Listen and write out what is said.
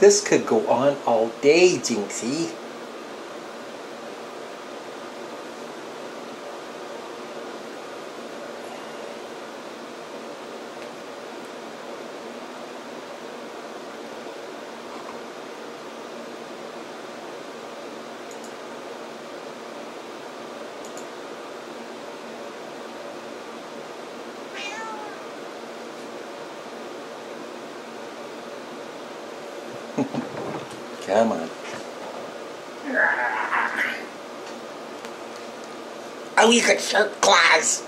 this could go on all day, Jinxie. Come on. Oh, you could shirt claws.